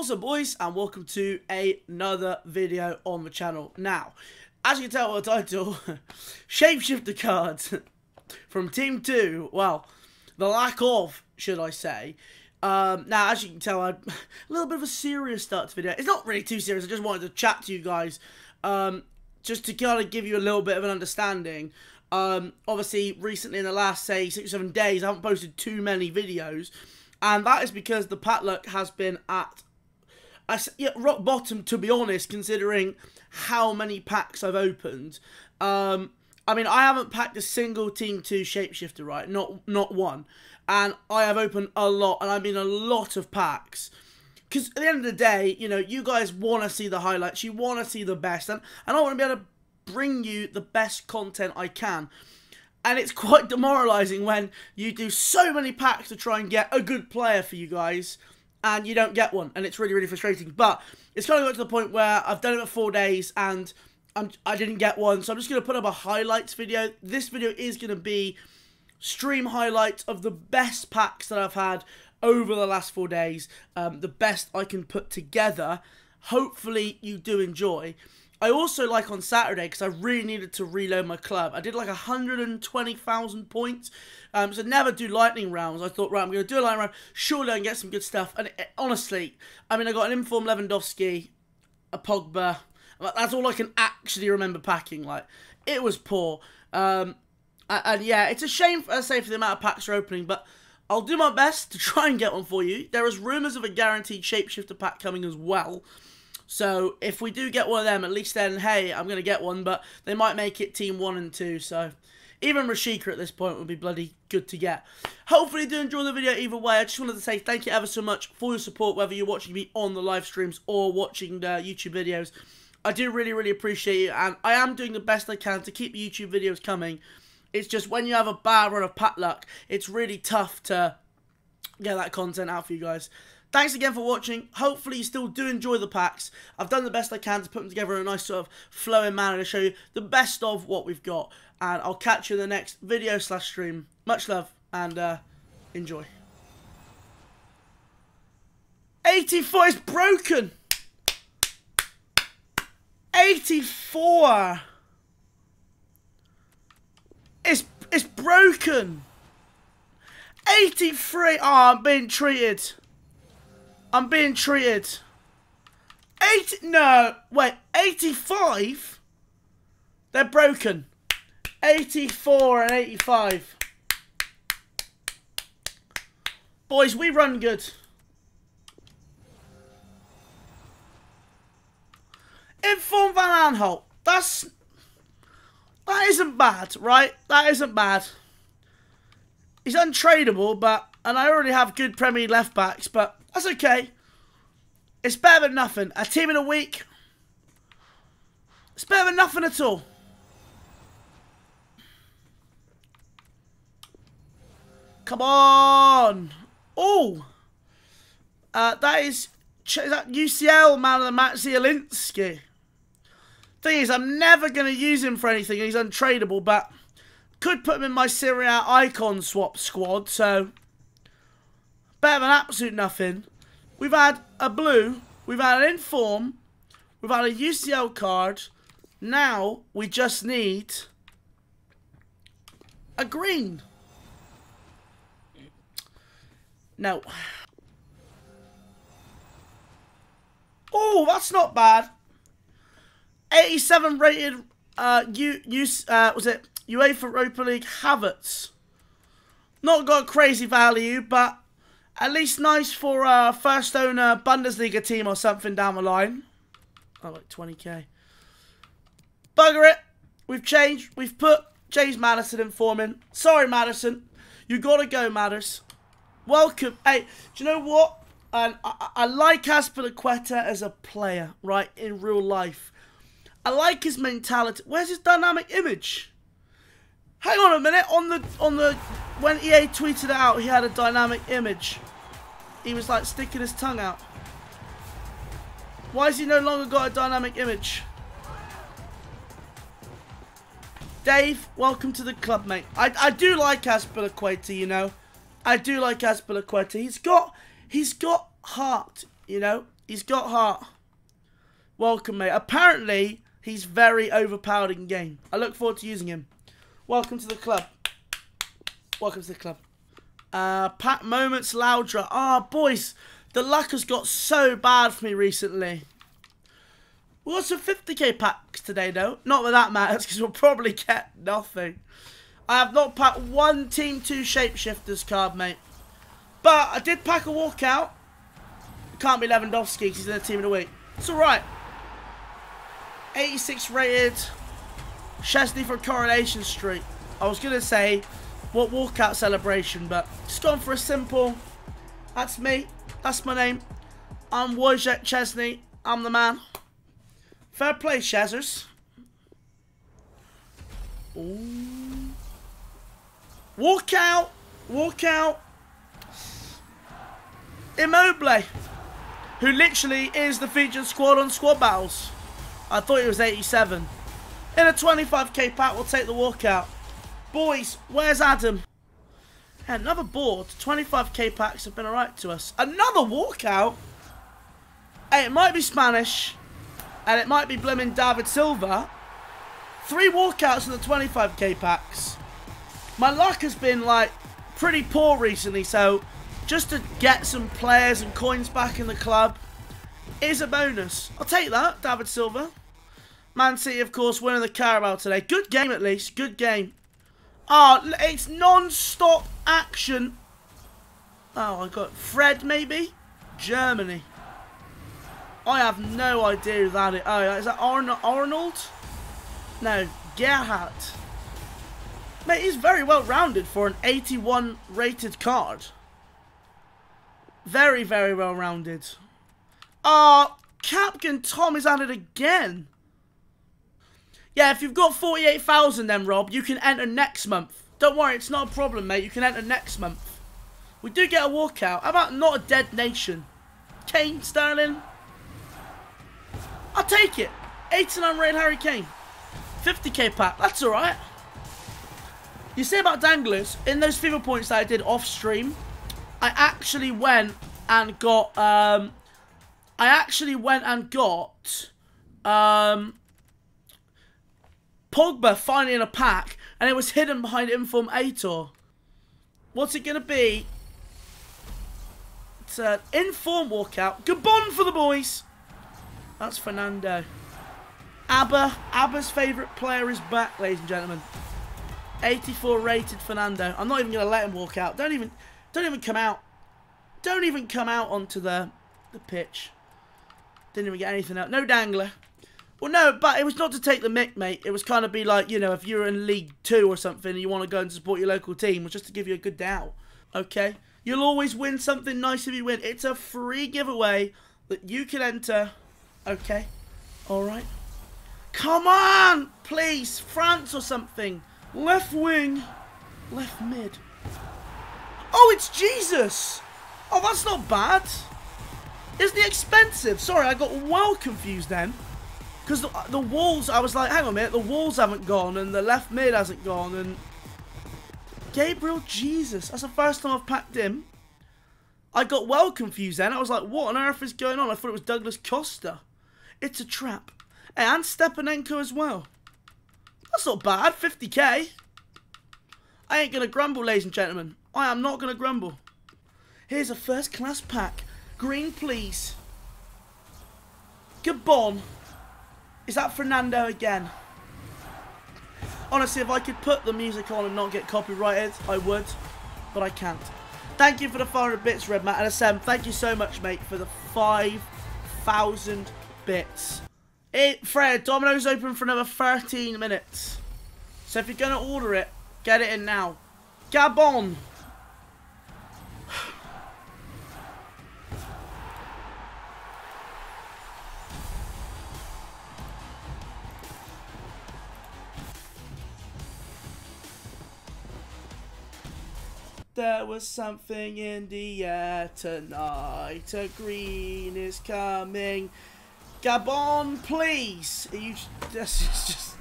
What's up boys and welcome to another video on the channel. Now, as you can tell by the title, Shapeshifter cards from Team 2, well, the lack of, should I say. Um, now, as you can tell, I'm a little bit of a serious start to the video. It's not really too serious, I just wanted to chat to you guys, um, just to kind of give you a little bit of an understanding. Um, obviously, recently in the last, say, six or seven days, I haven't posted too many videos, and that is because the pack luck has been at I, yeah, rock bottom to be honest, considering how many packs I've opened. Um, I mean, I haven't packed a single Team 2 Shapeshifter, right? Not not one. And I have opened a lot, and I mean a lot of packs. Because at the end of the day, you know, you guys want to see the highlights, you want to see the best, and, and I want to be able to bring you the best content I can. And it's quite demoralising when you do so many packs to try and get a good player for you guys, and you don't get one, and it's really, really frustrating. But it's kind of got to the point where I've done it for four days, and I'm, I didn't get one, so I'm just going to put up a highlights video. This video is going to be stream highlights of the best packs that I've had over the last four days, um, the best I can put together. Hopefully you do enjoy. I also like on Saturday because I really needed to reload my club. I did like 120,000 points. Um, so never do lightning rounds. I thought, right, I'm going to do a lightning round. Surely I can get some good stuff. And it, honestly, I mean, I got an inform Lewandowski, a Pogba. That's all I can actually remember packing. Like, it was poor. Um, and, and yeah, it's a shame, I say, for the amount of packs are opening, but I'll do my best to try and get one for you. There is rumours of a guaranteed shapeshifter pack coming as well. So if we do get one of them, at least then, hey, I'm going to get one. But they might make it Team 1 and 2. So even Rashica at this point would be bloody good to get. Hopefully you do enjoy the video either way. I just wanted to say thank you ever so much for your support, whether you're watching me on the live streams or watching the YouTube videos. I do really, really appreciate you, And I am doing the best I can to keep YouTube videos coming. It's just when you have a bad run of pat luck, it's really tough to get that content out for you guys. Thanks again for watching. Hopefully you still do enjoy the packs. I've done the best I can to put them together in a nice sort of flowing manner to show you the best of what we've got. And I'll catch you in the next video slash stream. Much love and uh, enjoy. 84 is broken. 84. It's, it's broken. 83. Oh, I'm being treated. I'm being treated. 80, no, wait, 85? They're broken. 84 and 85. Boys, we run good. Inform Van Aanholt. That's... That isn't bad, right? That isn't bad. He's untradeable, but... And I already have good Premier left backs, but that's okay. It's better than nothing. A team in a week. It's better than nothing at all. Come on. Oh. Uh, that is, is that UCL man of the match, Zielinski. Thing is, I'm never going to use him for anything. He's untradeable, but could put him in my Serie A icon swap squad, so better than absolute nothing. We've had a blue, we've had an inform, we've had a UCL card. Now we just need a green. No. Oh, that's not bad. 87 rated uh U, U uh was it UEFA Europa League Havertz. Not got crazy value, but at least nice for a first owner Bundesliga team or something down the line. Oh, like 20k. Bugger it. We've changed. We've put James Maddison in forming. Sorry, Maddison. You gotta go, Madders. Welcome. Hey, do you know what? And I, I like Azpilicueta as a player, right, in real life. I like his mentality. Where's his dynamic image? Hang on a minute. On the on the when EA tweeted out, he had a dynamic image. He was like sticking his tongue out. Why has he no longer got a dynamic image? Dave, welcome to the club, mate. I, I do like Azpilicueta, you know. I do like Azpilicueta. He's got he's got heart, you know. He's got heart. Welcome, mate. Apparently, he's very overpowered in game. I look forward to using him. Welcome to the club. Welcome to the club. Uh, Pat Moments Loudra. Ah, oh, boys, the luck has got so bad for me recently. We got some 50k packs today, though. Not that that matters, because we'll probably get nothing. I have not packed one Team 2 Shapeshifters card, mate. But I did pack a walkout. Can't be Lewandowski because he's in the team of the week. It's alright. 86 rated. Szczesny from Coronation Street. I was going to say, what walkout celebration, but just gone for a simple, that's me, that's my name. I'm Wojciech Szczesny. I'm the man. Fair play, Shazzers. Ooh. Walk out, walk out. Immobile, who literally is the featured squad on squad battles. I thought he was 87. In a 25k pack, we'll take the walkout. Boys, where's Adam? another board. 25k packs have been alright to us. Another walkout? Hey, it might be Spanish. And it might be blooming David Silva. Three walkouts in the 25k packs. My luck has been, like, pretty poor recently. So, just to get some players and coins back in the club is a bonus. I'll take that, David Silva. Man City, of course, winning the Carabao today. Good game, at least. Good game. Oh, it's non-stop action. Oh, I got Fred, maybe? Germany. I have no idea who that is. Oh, is that Arn Arnold? No, Gerhard. Mate, he's very well rounded for an 81 rated card. Very, very well rounded. Ah, Captain Tom is at it again. Yeah, if you've got 48,000 then, Rob, you can enter next month. Don't worry, it's not a problem, mate. You can enter next month. We do get a walkout. How about not a dead nation? Kane, Sterling. I'll take it. 89 rated Harry Kane. 50k pack. That's alright. You say about danglers, in those FIFA points that I did off stream, I actually went and got, um, I actually went and got, um, Pogba finally in a pack, and it was hidden behind Inform Aitor. What's it going to be? It's an Inform walkout. Gabon for the boys. That's Fernando. Abba, Abba's favourite player is back, ladies and gentlemen. 84 rated Fernando. I'm not even going to let him walk out. Don't even, don't even come out. Don't even come out onto the, the pitch. Didn't even get anything out. No dangler. Well, no, but it was not to take the mick, mate. It was kind of be like, you know, if you're in League 2 or something and you want to go and support your local team, was just to give you a good doubt. Okay? You'll always win something nice if you win. It's a free giveaway that you can enter. Okay? Alright? Come on! Please! France or something. Left wing. Left mid. Oh, it's Jesus! Oh, that's not bad. Isn't he expensive? Sorry, I got well confused then. Because the, uh, the walls, I was like, hang on a minute, the walls haven't gone and the left mid hasn't gone and... Gabriel Jesus, that's the first time I've packed him. I got well confused then. I was like, what on earth is going on? I thought it was Douglas Costa. It's a trap. And Stepanenko as well. That's not bad, 50k. I ain't going to grumble, ladies and gentlemen. I am not going to grumble. Here's a first class pack. Green, please. Gabon. Is that Fernando again? Honestly, if I could put the music on and not get copyrighted, I would. But I can't. Thank you for the 500 bits, Red Matt. And SM, thank you so much, mate, for the 5,000 bits. It, Fred, Domino's open for another 13 minutes. So if you're going to order it, get it in now. Gabon. There was something in the air tonight. A green is coming. Gabon, please. Are you this is just.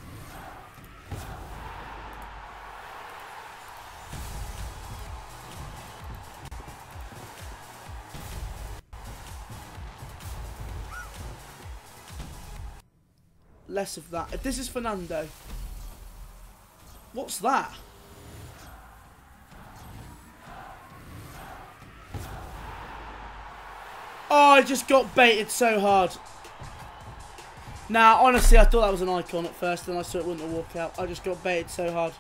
Less of that. If this is Fernando, what's that? Oh, I just got baited so hard. Now, honestly, I thought that was an icon at first, then I saw it wouldn't walk out. I just got baited so hard.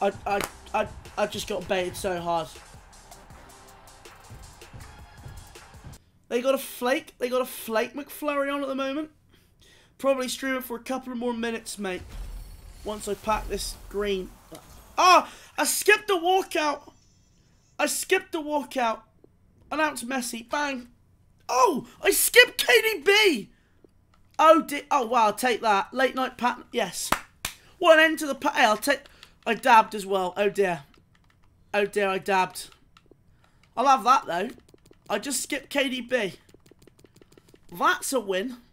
I, I, I, I just got baited so hard. They got a flake. They got a flake McFlurry on at the moment. Probably stream it for a couple of more minutes, mate. Once I pack this green. Ah! Oh, I skipped the walkout. I skipped the walkout. Announce Messi. Bang. Oh! I skipped KDB! Oh, dear. Oh, wow. I'll take that. Late night pattern. Yes. What an end to the pattern. Hey, I'll take... I dabbed as well. Oh, dear. Oh, dear. I dabbed. I'll have that, though. I just skipped KDB. That's a win.